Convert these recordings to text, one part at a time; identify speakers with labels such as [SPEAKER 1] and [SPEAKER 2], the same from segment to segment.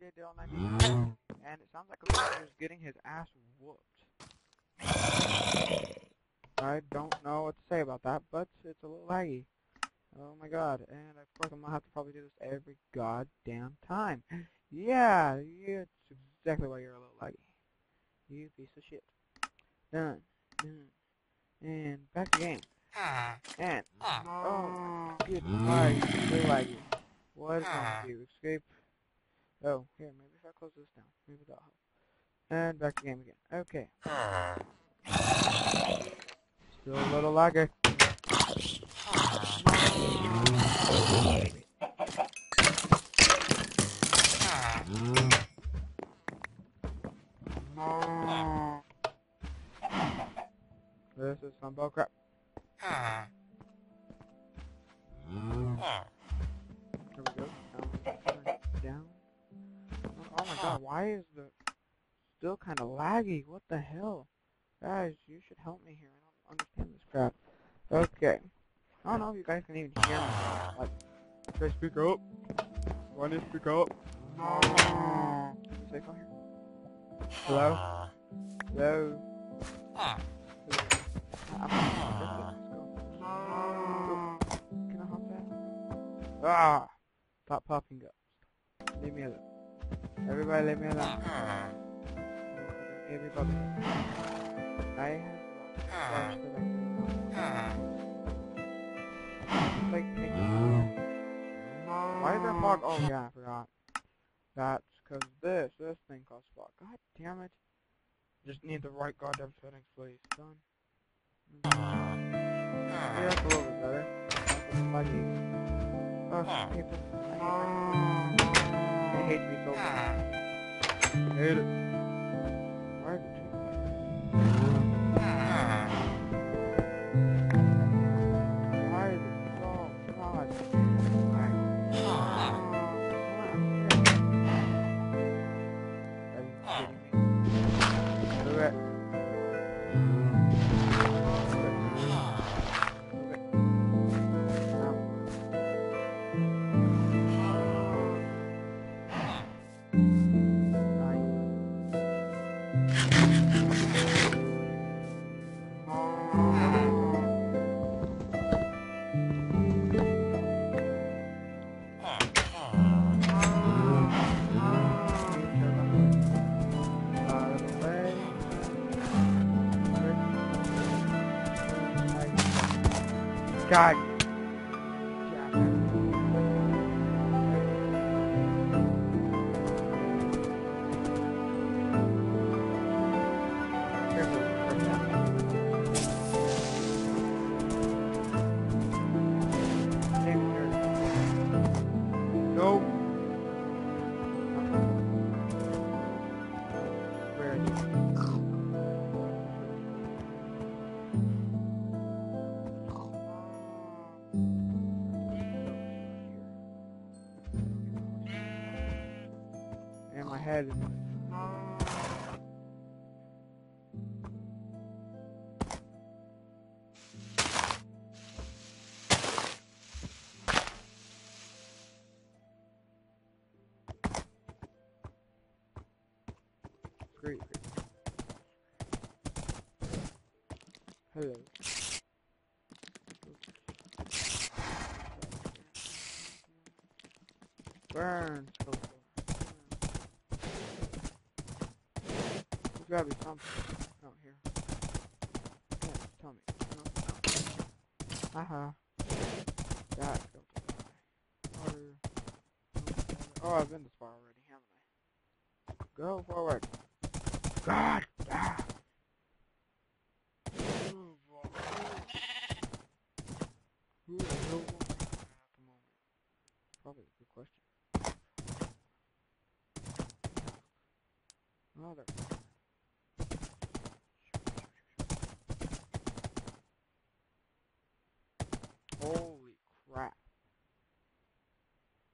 [SPEAKER 1] Did it all. And it sounds like a is getting his ass whooped. I don't know what to say about that, but it's a little laggy. Oh my god, and of course I'm gonna have to probably do this every goddamn time. Yeah, yeah, it's exactly why you're a little laggy. You piece of shit. Done. Done. And back to game. And, oh my good god, still laggy. What is wrong with you? Escape. Oh, here, maybe if I close this down. Maybe that'll help. And back to game again. Okay. Still a little laggy. This is some bullcrap. Here why is the still kind of laggy? What the hell? Guys, you should help me here. I don't understand this crap. Okay. I don't know if you guys can even hear me. Like, should I speak up? I need to speak up? Safe on here? Hello? Hello? I'm Can I hop that? Ah! Stop popping up. Leave me alone. Everybody leave me alone. Uh-huh. Everybody. I have uh-huh. watched uh-huh. the like Why is there fog? Oh yeah, I forgot. That's because this, this thing caused fog. God damn it. Just need the right goddamn settings, please. Done. Yeah, that's a little bit better. Lucky. Oh, people. I hate, me so much. God head. Great, great. Hello. Burn. Gotta something out here. Yeah, tell me. Uh-huh. Uh-huh. No, Haha. That's going to die. Water. Oh, I've been this far already, haven't I? Go forward. God damn. Who the hell at the moment? Probably a good question. Oh, there.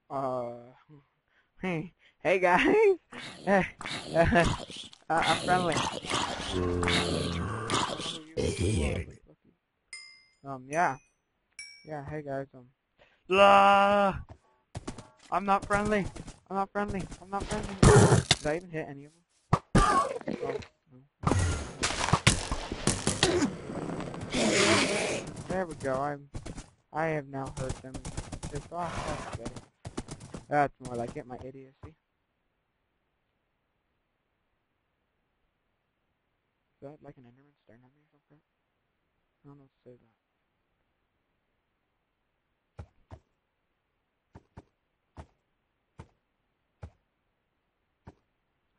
[SPEAKER 1] Uh, hey, hey guys. Uh, uh, I'm friendly. Um, yeah, yeah. Hey guys. Um, la. I'm not friendly. I'm not friendly. I'm not friendly. Did I even hit any of them? Oh. There we go. I'm. I have now hurt them. Off. Uh, That's more like it. My idiocy. Is that like an Enderman staring at me or something? I don't know what to say that.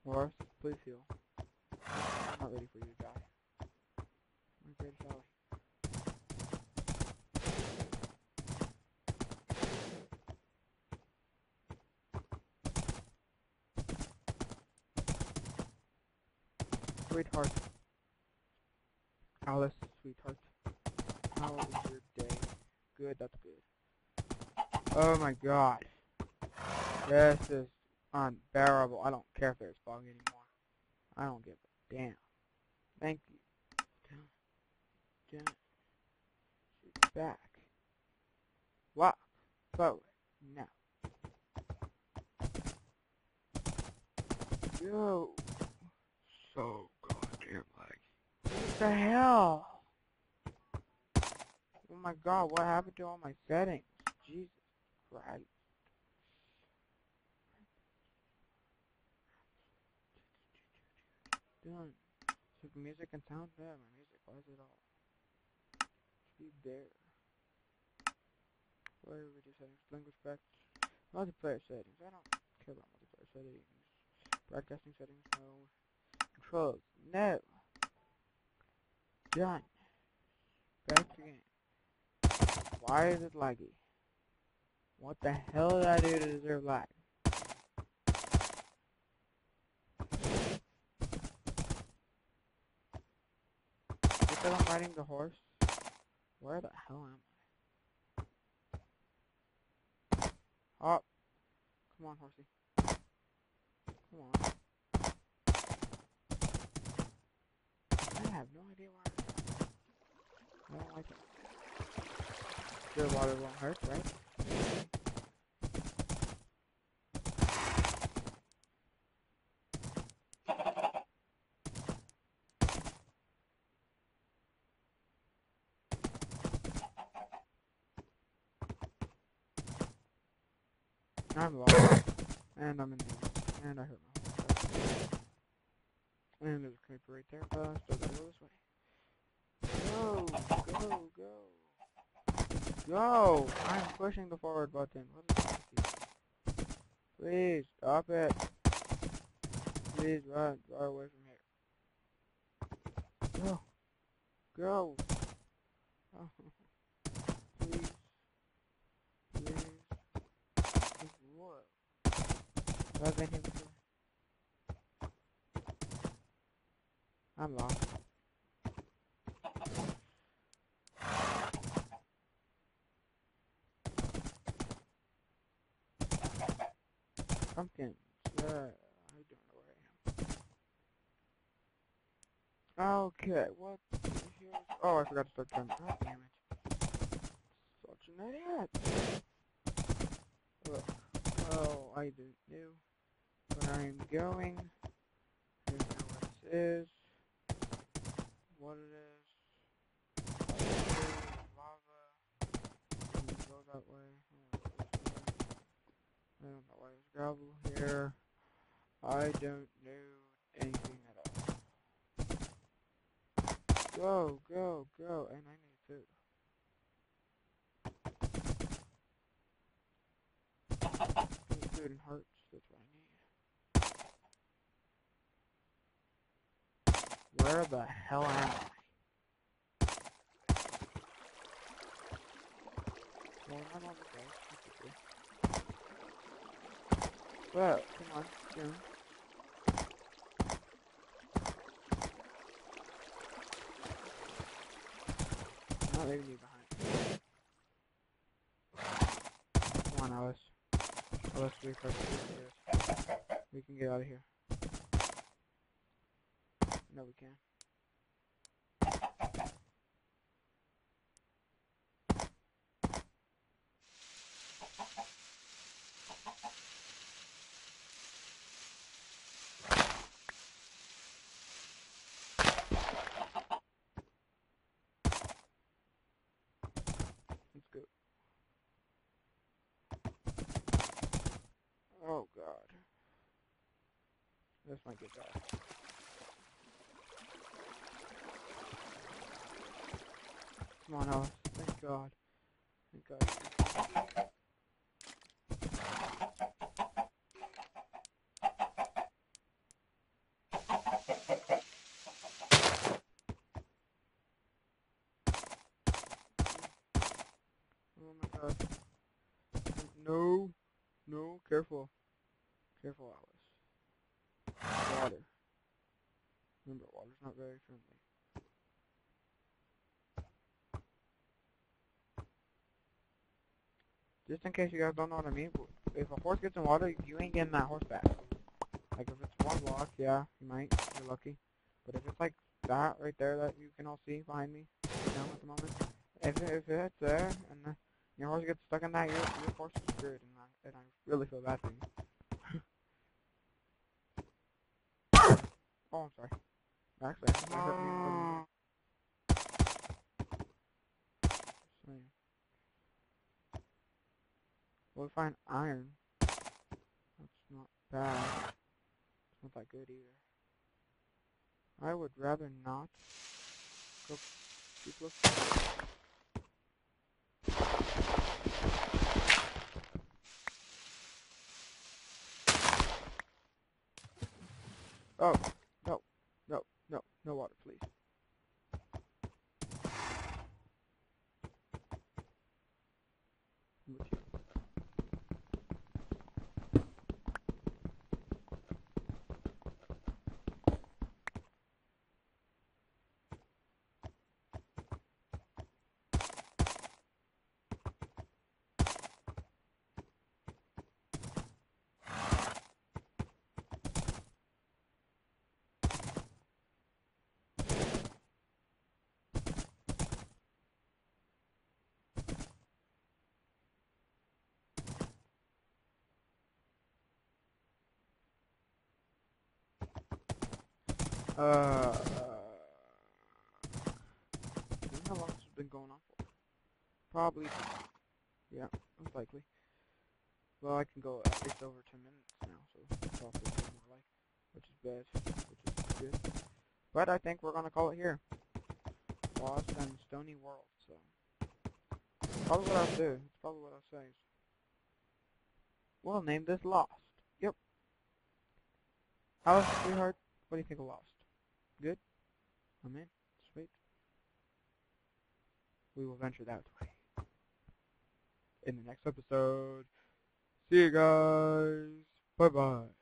[SPEAKER 1] Horse, please heal. I'm not ready for you to die. My greatest ally. Sweetheart. Alice, sweetheart. How was your day? Good, that's good. Oh my god. This is unbearable. I don't care if there's fog anymore. I don't give a damn. Thank you. Damn. She's back. Walk forward. Now. Yo. So. What the hell? Oh my god, what happened to all my settings? Jesus Christ. Done. So music and sound? Yeah, my music. Is it all? Be there. Player video settings, language back, multiplayer settings. I don't care about multiplayer settings. Broadcasting settings, no. Controls, no. Done. Back game. Why is it laggy? What the hell did I do to deserve lag? Because I'm riding the horse? Where the hell am I? Oh. Come on, horsey. Come on. I have no idea am. I don't like it. Sure, water won't hurt, right? I'm lost. And I'm in the And I hurt my And there's a creeper right there, uh, still gotta go this way. Go, go, go. Go! I'm pushing the forward button. What? Please, stop it. Please run, run away from here. Go. Go. Oh. Please. Please. Whoa. I've been here before. I'm lost. Pumpkins. Uh, I don't know where I am. Okay, what? Oh, I forgot to start turning. God damn it. Such an idiot. Look. Oh, I didn't know where I'm going. I don't know what this is. What it is. Lava. Can you go that way? I don't know why there's gravel here. I don't know anything at all. Go, go, go, and I need food. Food and hearts, that's what I need. Where the hell am I? Well, I'm on the. Well, come on, June. Not leaving you behind. Come on, Alice. Alice, we first. We can get out of here. No, we can't. This might get bad. Come on, Alice. Thank God. Thank God. Oh my God. No. No. Careful. Careful, Alice. Water. Remember, water's not very friendly. Just in case you guys don't know what I mean, if a horse gets in water, you ain't getting that horse back. Like, if it's one block, yeah, you might. You're lucky. But if it's like that right there that you can all see behind me now at the moment, if, if it's there and the, your horse gets stuck in that, your, your horse is screwed, and I, and I really feel bad for you. Oh, I'm sorry. Actually, I hurt me more than Just we find iron. That's not bad. It's not that good either. I would rather not go too close. Oh, no, no, no, no water, please. I'm with you. Uh, uh, how long this has been going on for. Probably, yeah, most likely. Well, I can go at least over 10 minutes now, so it's 15 more like, which is bad, which is good. But I think we're gonna call it here. Lost and Stony World, so. Probably what I'll do, it's probably what I'll say. We'll name this Lost. Yep. How's sweetheart? What do you think of Lost? Good? I'm in. Sweet. We will venture that way. In the next episode. See you guys. Bye bye.